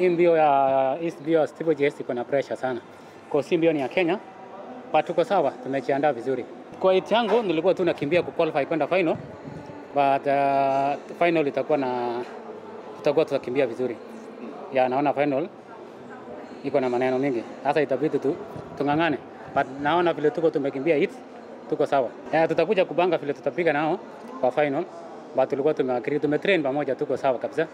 Hii mbio ya East mbio ya steeplechase iko na pressure sana. Kwa si mbio ni ya Kenya, but tuko sawa, tumejiandaa vizuri. Kwa hit yangu nilikuwa tu nakimbia ku qualify kwenda final, but uh, final itakuwa na tutakuwa tutakimbia vizuri. Ya naona final iko na maneno mengi. Sasa itabidi tu tung'ang'ane. But naona vile tuko tumekimbia hit tuko sawa. Ya, tutakuja kupanga vile tutapiga nao kwa final. But tulikuwa tumeagree tumetrain pamoja tuko sawa kabisa.